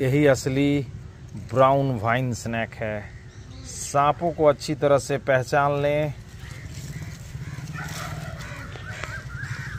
यही असली brown wine snack है। सांपों को अच्छी तरह से पहचान लें।